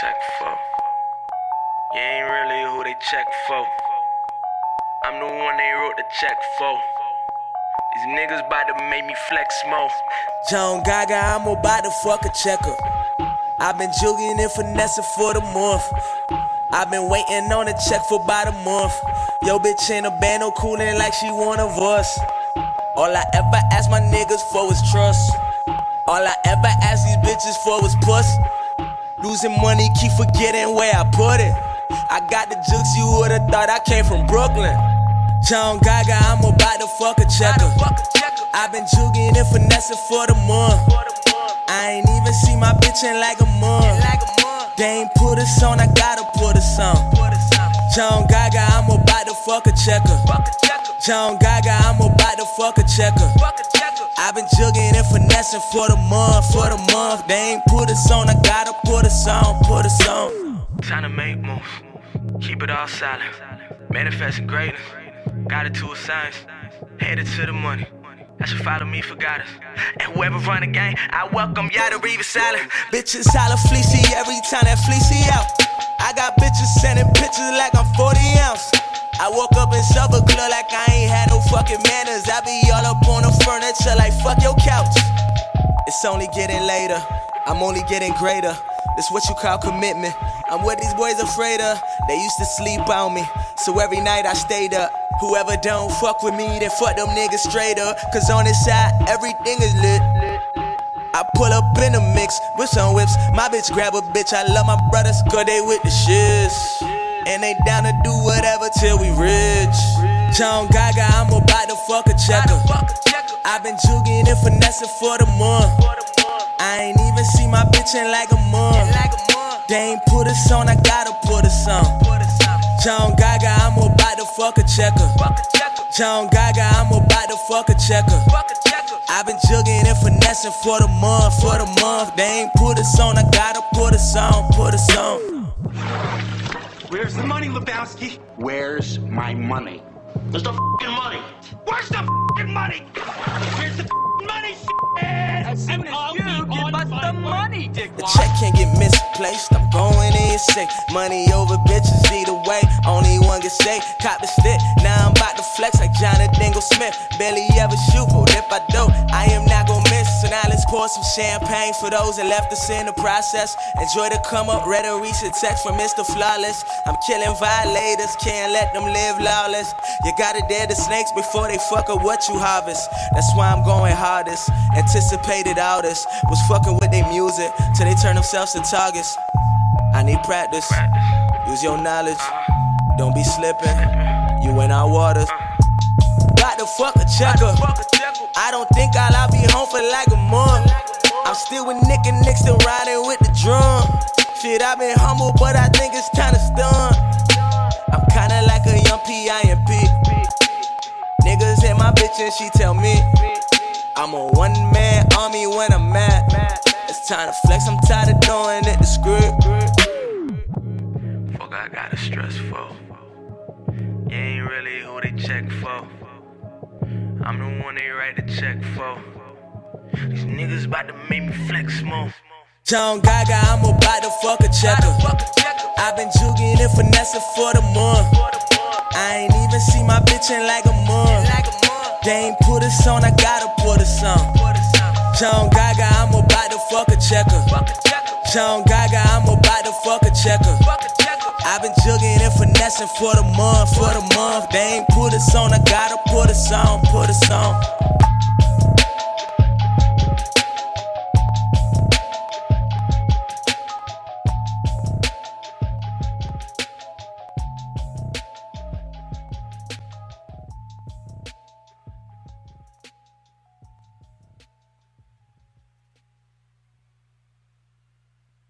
check for. You ain't really who they check for. I'm the one they wrote the check for. These niggas bout to make me flex more. John Geiger, I'm about to fuck a checker. I've been jugging and finessing for the month. I've been waiting on a check for about a month. Yo, bitch in a band, no coolin' like she one of us. All I ever ask my niggas for was trust. All I ever ask these bitches for was puss. Losing money, keep forgetting where I put it. I got the jokes, you would've thought I came from Brooklyn. John Geiger, I'm about to fuck a checker. I've been jugging and finessing for the month. I ain't even see my bitch in like a month. They ain't put us on, I gotta put us on. John Geiger, I'm about to fuck a checker. John Geiger, I'm about to fuck a checker. I've been jugging and finessing for the month, for the month. They ain't put us on, I gotta put us on, put us on. Time to make moves. Keep it all silent. Manifesting greatness. Got it to a science. Headed to the money. That should follow me for guidance. And whoever run the game, I welcome y'all to read silent. Bitches holla fleecy every time that fleecy out. I got bitches sending pictures like I'm 40 ounce. I woke up in supper club like I ain't had no fucking manners. I be It's only getting later, I'm only getting greater. This what you call commitment. I'm what these boys afraid of. They used to sleep on me, so every night I stayed up. Whoever don't fuck with me, then fuck them niggas straight up. Cause on this side, everything is lit. I pull up in a mix with some whips. My bitch grab a bitch. I love my brothers, cause they with the shits. And they down to do whatever till we rich. John Geiger, I'm about to fuck a checker. I've been jugging and finessing for the month. I ain't even see my bitch in like a month. They ain't put us on, I gotta put us on. John Geiger, I'm about to fuck a checker. John Geiger, I'm about to fuck a checker. I've been jugging and finessing for the month, for the month. They ain't put us on, I gotta put us on, put us on. Where's the money, Lebowski? Where's my money? Where's the f***ing money? Where's the f***ing money? Misplaced. I'm going in sick. Money over bitches either way. Only one can say, cop the stick. Now I'm about to flex like Johnny Dingle Smith. Barely ever shoot, but if I pour some champagne for those that left us in the process. Enjoy the come up, read a recent text from Mr. Flawless. I'm killing violators, can't let them live lawless. You gotta dare the snakes before they fuck up what you harvest. That's why I'm going hardest. Anticipated all this was fucking with their music till they turn themselves to targets. I need practice. Use your knowledge. Don't be slipping. You in our waters. Got the fuck a checker. I don't think I'll, I'll be home for like a month. I'm still with Nick and still riding with the drum. Shit, I've been humble, but I think it's time to stun. I'm kinda like a young PIMP. Niggas hit my bitch and she tell me I'm a one man army when I'm mad. It's time to flex, I'm tired of doing it the script. Fuck, I gotta stress for. You ain't really who they check for. I'm the one they write the check for. These niggas about to make me flex more. John Geiger, I'm about to fuck a checker. I've been jugging and finessing for the month. I ain't even see my bitch in like a month. They ain't put us on, I gotta put us on. John Geiger, I'm about to fuck a checker. John Geiger, I'm about to fuck a checker. I've been jugging and finessing for the month, for the month. They ain't put us on, I gotta put us on, put us on.